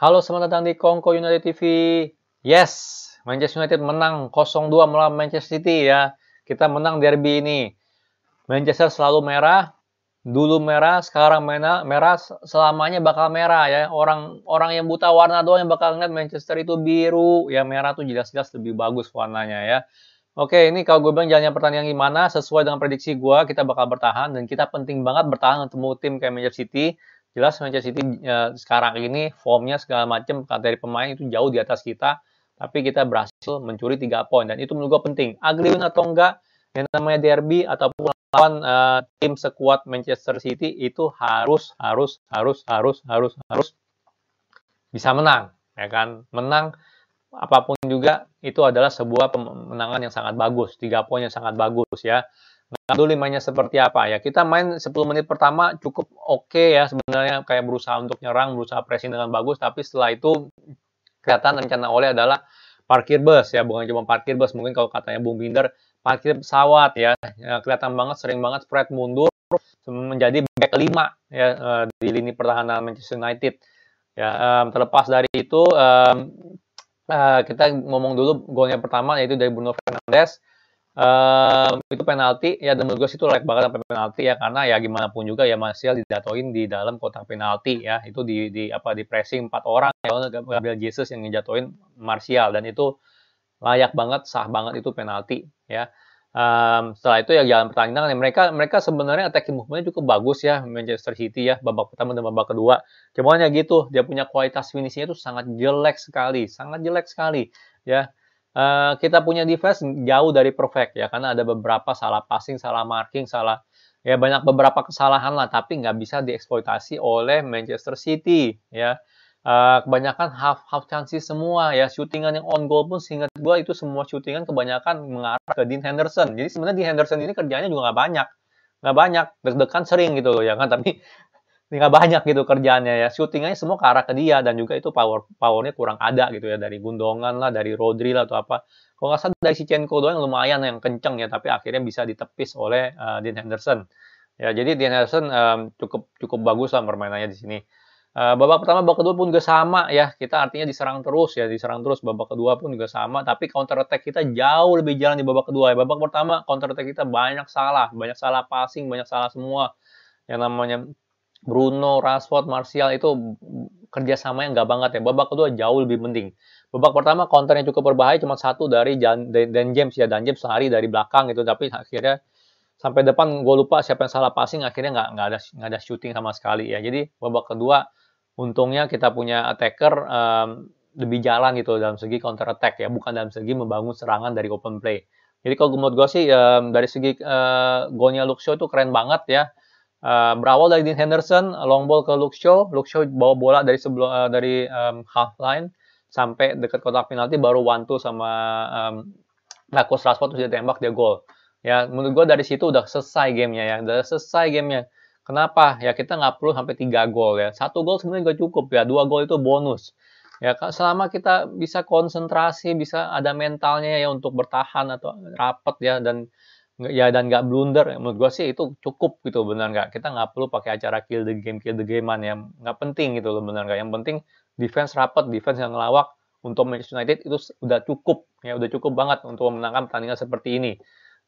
Halo, selamat datang di Kongko United TV. Yes, Manchester United menang 0-2 melawan Manchester City ya. Kita menang derby ini. Manchester selalu merah, dulu merah, sekarang merah, merah selamanya bakal merah ya. Orang orang yang buta warna doang yang bakal ngeliat Manchester itu biru, ya merah tuh jelas-jelas lebih bagus warnanya ya. Oke, ini kalau gue bilang jalannya pertandingan gimana, sesuai dengan prediksi gue, kita bakal bertahan dan kita penting banget bertahan ketemu tim kayak Manchester City jelas Manchester City ya, sekarang ini formnya segala macam dari pemain itu jauh di atas kita tapi kita berhasil mencuri tiga poin. Dan itu menurut gue penting. Agree atau enggak yang namanya derby ataupun lawan uh, tim sekuat Manchester City itu harus harus harus harus harus harus bisa menang ya kan? Menang apa pun juga itu adalah sebuah pemenangan yang sangat bagus tiga poin yang sangat bagus ya dulu mainnya seperti apa ya. Kita main 10 menit pertama cukup oke okay ya sebenarnya kayak berusaha untuk nyerang, berusaha pressing dengan bagus tapi setelah itu kelihatan rencana oleh adalah parkir bus ya, bukan cuma parkir bus, mungkin kalau katanya Bung Binder parkir pesawat ya. ya kelihatan banget sering banget spread mundur menjadi back 5 ya eh, di lini pertahanan Manchester United. Ya, um, terlepas dari itu um, uh, kita ngomong dulu golnya pertama yaitu dari Bruno Fernandes Uh, itu penalti. Ya dan menurut gue itu like banget sampai penalti ya karena ya gimana pun juga ya Martial didatoin di dalam kotak penalti ya. Itu di, di apa di pressing empat orang ya Gabriel Jesus yang ngejatoin Martial. Dan itu layak banget sah banget itu penalti ya. Um, setelah itu ya jalan pertandingan. Mereka mereka sebenarnya attacking movementnya cukup bagus ya Manchester City ya babak pertama dan babak kedua. Cuman ya gitu dia punya kualitas finishnya itu sangat jelek sekali sangat jelek sekali ya uh, kita punya defense jauh dari perfect ya karena ada beberapa salah passing, salah marking, salah ya banyak beberapa kesalahan lah tapi nggak bisa dieksploitasi oleh Manchester City ya. Uh, kebanyakan half half chances semua ya. Shootingan yang on goal pun sehingga gue itu semua shootingan kebanyakan mengarah ke Dean Henderson. Jadi sebenarnya Dean Henderson ini kerjanya juga nggak banyak nggak banyak deg-degan sering gitu loh ya kan? Tapi nggak banyak gitu kerjaannya ya. Syutingnya semua ke arah ke dia dan juga itu power powernya kurang ada gitu ya. Dari Gundongan lah dari Rodri lah atau apa. Kalau nggak salah dari si Cenko doang lumayan yang kenceng ya tapi akhirnya bisa ditepis oleh uh, Dean Henderson. Ya jadi Dean Henderson um, cukup cukup bagus lah permainannya di sini. Uh, babak pertama babak kedua pun juga sama ya. Kita artinya diserang terus ya diserang terus. Babak kedua pun juga sama. Tapi counter attack kita jauh lebih jalan di babak kedua ya. Babak pertama counter attack kita banyak salah. Banyak salah passing banyak salah semua. Yang namanya Bruno, Rashford, Martial itu kerjasama yang nggak banget ya. Babak kedua jauh lebih penting. Babak pertama counternya cukup berbahaya cuma satu dari Dan, James ya. Dan James lari dari belakang gitu tapi akhirnya sampai depan gue lupa siapa yang salah passing akhirnya nggak ada nggak ada shooting sama sekali ya. Jadi babak kedua untungnya kita punya attacker um, lebih jalan gitu dalam segi counter attack ya bukan dalam segi membangun serangan dari open play. Jadi kalau menurut gue sih um, dari segi uh, golnya Shaw itu keren banget ya Uh, berawal dari Dean Henderson, long ball ke Luke Shaw. Luke Shaw bawa bola dari sebelum uh, dari um, half line sampai dekat kotak penalti baru one two sama um, Marcus Rashford terus dia tembak dia gol. Ya menurut gue dari situ udah selesai gamenya ya, udah selesai gamenya. Kenapa? Ya kita nggak perlu sampai tiga gol ya. Satu gol sebenarnya gak cukup ya, dua gol itu bonus. Ya selama kita bisa konsentrasi, bisa ada mentalnya ya untuk bertahan atau rapat ya dan ya dan nggak blunder. Menurut gue sih itu cukup gitu benar nggak kita nggak perlu pakai acara kill the game kill the game man ya. Nggak penting gitu loh benar nggak yang penting defense rapat defense yang ngelawak untuk Manchester United itu udah cukup ya. Udah cukup banget untuk memenangkan pertandingan seperti ini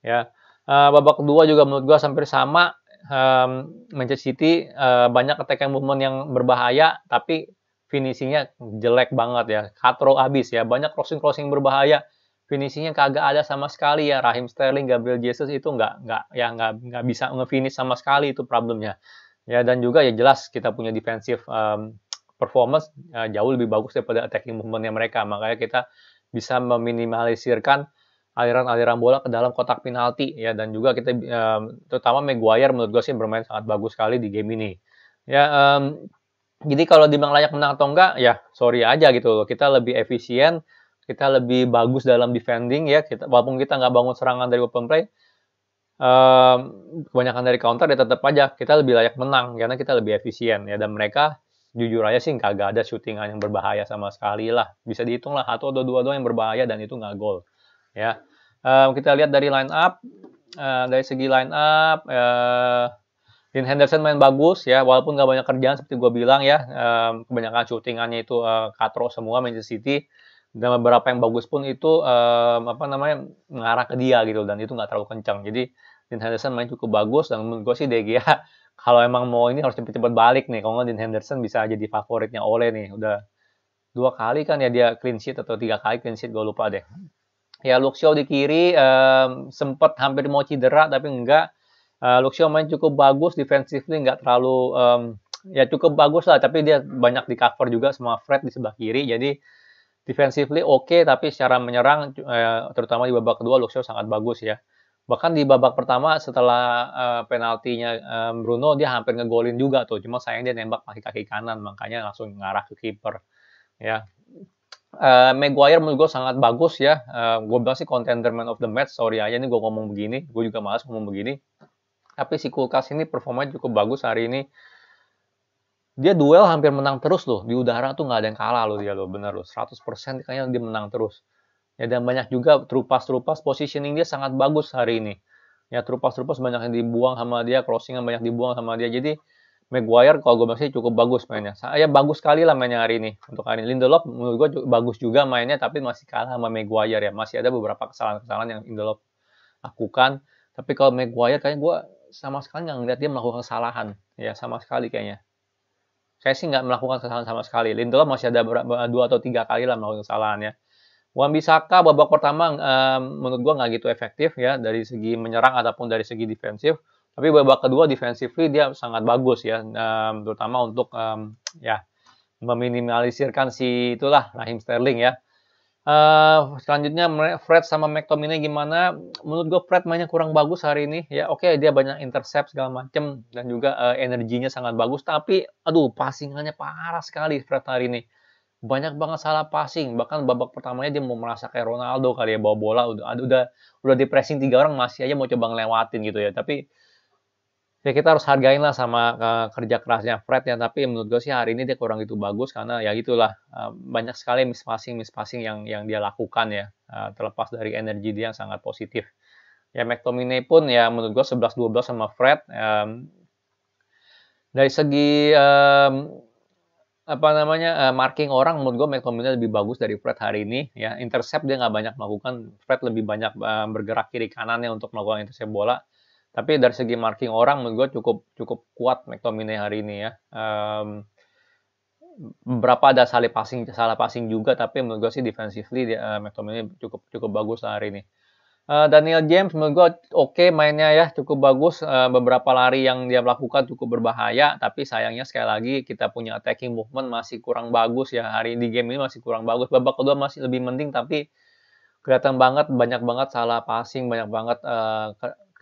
ya. Uh, babak kedua juga menurut gue hampir sama um, Manchester City. Uh, banyak attack movement yang berbahaya tapi finishingnya jelek banget ya. Katro habis ya. Banyak crossing crossing berbahaya finishingnya kagak ada sama sekali ya. Rahim Sterling, Gabriel Jesus itu nggak nggak ya nggak nggak bisa ngefinish sama sekali itu problemnya. Ya dan juga ya jelas kita punya defensive um, performance uh, jauh lebih bagus daripada attacking movementnya mereka. Makanya kita bisa meminimalisirkan aliran-aliran bola ke dalam kotak penalti ya. Dan juga kita um, terutama Maguire menurut gue sih bermain sangat bagus sekali di game ini. Ya um, jadi kalau dibilang layak menang atau enggak ya sorry aja gitu loh. Kita lebih efisien kita lebih bagus dalam defending ya. Kita walaupun kita nggak bangun serangan dari open play um, kebanyakan dari counter ya tetap aja kita lebih layak menang karena kita lebih efisien ya. Dan mereka jujur aja sih nggak ada shootingan yang berbahaya sama sekali lah. Bisa dihitung lah satu atau dua doang yang berbahaya dan itu nggak gol ya. Um, kita lihat dari line up uh, dari segi line up uh, Dean Henderson main bagus ya, walaupun gak banyak kerjaan seperti gue bilang ya, um, kebanyakan syutingannya itu uh, katro semua Manchester City dan beberapa yang bagus pun itu um, apa namanya mengarah ke dia gitu dan itu nggak terlalu kencang. Jadi Dean Henderson main cukup bagus dan menurut gue sih De kalau emang mau ini harus cepet-cepet balik nih. Kalau nggak Dean Henderson bisa jadi favoritnya Ole nih. Udah dua kali kan ya dia clean sheet atau tiga kali clean sheet gue lupa deh. Ya Shaw di kiri um, sempet hampir mau cedera tapi enggak Uh, Luxio main cukup bagus, defensively nggak terlalu um, ya cukup bagus lah, tapi dia banyak di cover juga sama Fred di sebelah kiri, jadi defensively oke, okay, tapi secara menyerang uh, terutama di babak kedua Luxio sangat bagus ya. Bahkan di babak pertama setelah uh, penaltinya um, Bruno dia hampir ngegolin juga tuh, cuma sayang dia nembak pakai kaki kanan, makanya langsung ngarah ke kiper. Ya, Uh, Maguire menurut gue sangat bagus ya. Uh, gue bilang sih contender man of the match. Sorry aja nih gue ngomong begini. Gue juga malas ngomong begini. Tapi si Kulkas ini performanya cukup bagus hari ini. Dia duel hampir menang terus loh. Di udara tuh nggak ada yang kalah loh dia loh. Bener loh. 100% kayaknya dia menang terus. Ya dan banyak juga trupas-trupas positioning dia sangat bagus hari ini. Ya trupas-trupas banyak yang dibuang sama dia, crossingan banyak dibuang sama dia. Jadi Maguire kalau gue masih cukup bagus mainnya. Saya bagus sekali lah mainnya hari ini. Untuk hari ini Lindelof menurut gue bagus juga mainnya tapi masih kalah sama Maguire ya. Masih ada beberapa kesalahan-kesalahan yang Lindelof lakukan. Tapi kalau Maguire kayaknya gue sama sekali nggak ngeliat dia melakukan kesalahan ya sama sekali kayaknya saya sih nggak melakukan kesalahan sama sekali. Lindelof masih ada dua atau tiga kali lah melakukan kesalahan ya. Wan Bisaka babak pertama um, menurut gua nggak gitu efektif ya dari segi menyerang ataupun dari segi defensif. Tapi babak kedua defensively dia sangat bagus ya um, terutama untuk um, ya meminimalisirkan si itulah Rahim Sterling ya Uh, selanjutnya Fred sama McTominay gimana? Menurut gue Fred mainnya kurang bagus hari ini. Ya oke okay, dia banyak intercept segala macem dan juga uh, energinya sangat bagus. Tapi aduh passingannya parah sekali Fred hari ini. Banyak banget salah passing. Bahkan babak pertamanya dia mau merasa kayak Ronaldo kali ya bawa bola udah udah udah di pressing tiga orang masih aja mau coba ngelewatin gitu ya. Tapi ya kita harus hargain lah sama uh, kerja kerasnya Fred ya tapi menurut gue sih hari ini dia kurang gitu bagus karena ya gitulah uh, banyak sekali miss passing miss passing yang yang dia lakukan ya uh, terlepas dari energi dia yang sangat positif. Ya McTominay pun ya menurut gue 11-12 sama Fred um, dari segi um, apa namanya uh, marking orang menurut gue McTominay lebih bagus dari Fred hari ini ya. Intercept dia nggak banyak melakukan Fred lebih banyak uh, bergerak kiri kanannya untuk melakukan intercept bola tapi dari segi marking orang menurut gue cukup cukup kuat McTominay hari ini ya. Um, beberapa ada salah passing salah passing juga tapi menurut gue sih defensively dia, uh, McTominay cukup cukup bagus hari ini. Uh, Daniel James menurut gue oke okay mainnya ya cukup bagus uh, beberapa lari yang dia lakukan cukup berbahaya tapi sayangnya sekali lagi kita punya attacking movement masih kurang bagus ya hari di game ini masih kurang bagus babak kedua masih lebih mending tapi kelihatan banget banyak banget salah passing banyak banget uh,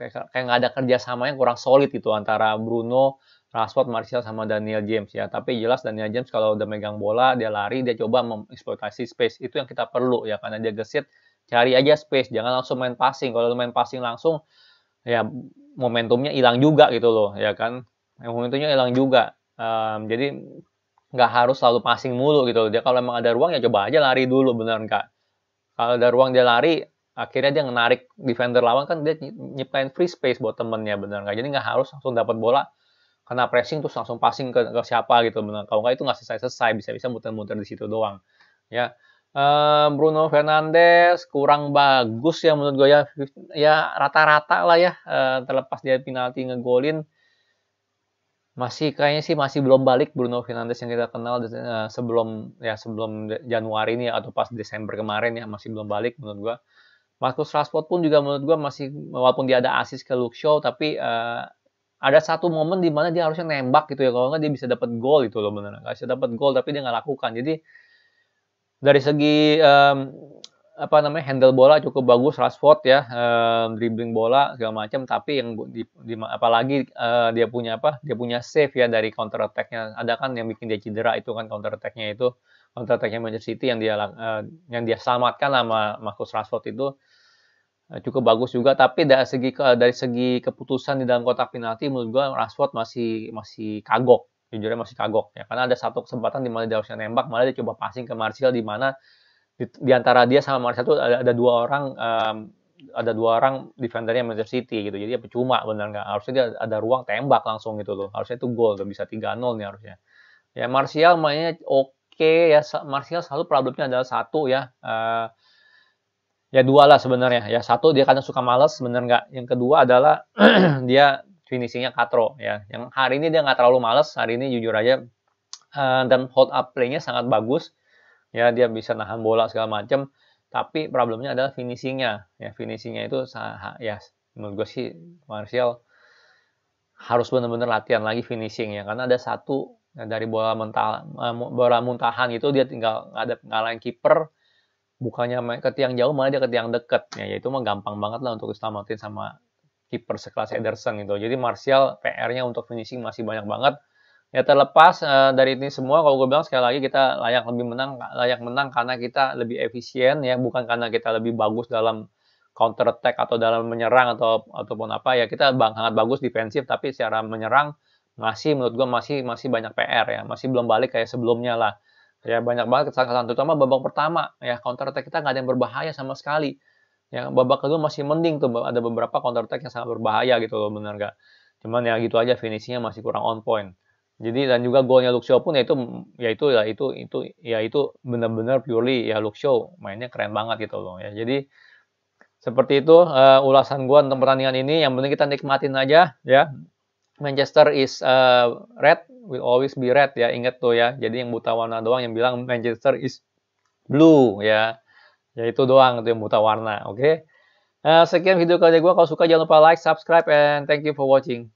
kayak kayak nggak ada kerjasama yang kurang solid gitu antara Bruno, Rashford, Martial sama Daniel James ya. Tapi jelas Daniel James kalau udah megang bola, dia lari, dia coba mengeksploitasi space. Itu yang kita perlu ya karena dia gesit, cari aja space, jangan langsung main passing. Kalau main passing langsung ya momentumnya hilang juga gitu loh ya kan. Momentumnya hilang juga. Um, jadi nggak harus selalu passing mulu gitu. Dia kalau emang ada ruang ya coba aja lari dulu bener nggak. Kalau ada ruang dia lari, akhirnya dia menarik defender lawan kan dia nyiptain free space buat temennya bener nggak? Jadi nggak harus langsung dapat bola kena pressing terus langsung passing ke, ke siapa gitu bener. Kalau nggak itu nggak selesai selesai bisa bisa muter-muter di situ doang ya. Uh, Bruno Fernandes kurang bagus ya menurut gue ya ya rata-rata lah ya terlepas dia penalti ngegolin. Masih kayaknya sih masih belum balik Bruno Fernandes yang kita kenal sebelum ya sebelum Januari ini atau pas Desember kemarin ya masih belum balik menurut gue Marcus Rashford pun juga menurut gue masih walaupun dia ada assist ke Luke Shaw tapi uh, ada satu momen di mana dia harusnya nembak gitu ya. Kalau nggak dia bisa dapat gol itu loh benar nggak bisa dapat gol tapi dia nggak lakukan. Jadi dari segi um, apa namanya handle bola cukup bagus Rashford ya um, dribbling bola segala macam tapi yang di, di apalagi uh, dia punya apa dia punya save ya dari counter attacknya. Ada kan yang bikin dia cedera itu kan counter attacknya itu. Counter attacknya Manchester City yang dia uh, yang dia selamatkan sama Marcus Rashford itu cukup bagus juga tapi dari segi dari segi keputusan di dalam kotak penalti menurut gua Rashford masih masih kagok jujurnya masih kagok ya karena ada satu kesempatan di mana dia harusnya nembak malah dia coba passing ke Martial di mana di, di antara dia sama Martial itu ada, ada dua orang um, ada dua orang defendernya Manchester City gitu. Jadi ya percuma benar nggak? Harusnya dia ada ruang tembak langsung gitu loh. Harusnya itu gol tuh bisa 3-0 nih harusnya. Ya Martial mainnya oke okay, ya Martial selalu problemnya adalah satu ya. Uh, ya dua lah sebenarnya. Ya satu dia kadang suka males benar nggak? Yang kedua adalah dia finishingnya katro ya. Yang hari ini dia nggak terlalu males. Hari ini jujur aja uh, dan hold up play-nya sangat bagus. Ya dia bisa nahan bola segala macam tapi problemnya adalah finishingnya ya finishingnya itu ya menurut gue sih Martial harus benar-benar latihan lagi finishing ya karena ada satu ya, dari bola mental eh, bola muntahan itu dia tinggal ada ngalahin kiper bukannya ke tiang jauh malah dia ke tiang deket ya itu mah gampang banget lah untuk diselamatin sama kiper sekelas Ederson gitu. Jadi Martial PR-nya untuk finishing masih banyak banget. Ya terlepas uh, dari ini semua kalau gue bilang sekali lagi kita layak lebih menang layak menang karena kita lebih efisien ya. Bukan karena kita lebih bagus dalam counter attack atau dalam menyerang atau ataupun apa. Ya kita bang, sangat bagus defensif tapi secara menyerang masih menurut gue masih masih banyak PR ya. Masih belum balik kayak sebelumnya lah ya banyak banget kesalahan terutama babak pertama ya counter attack kita nggak ada yang berbahaya sama sekali ya babak kedua masih mending tuh ada beberapa counter attack yang sangat berbahaya gitu loh benar nggak cuman ya gitu aja finishingnya masih kurang on point jadi dan juga golnya Luxio pun ya itu ya itu ya itu ya itu benar-benar purely ya Luxio mainnya keren banget gitu loh ya. Jadi seperti itu uh, ulasan gua tentang pertandingan ini. Yang penting kita nikmatin aja ya. Manchester is uh, red will always be red ya. Ingat tuh ya. Jadi yang buta warna doang yang bilang Manchester is blue ya. Ya itu doang itu yang buta warna. Oke. Okay? Uh, sekian video kali gue. Kalau suka jangan lupa like, subscribe, and thank you for watching.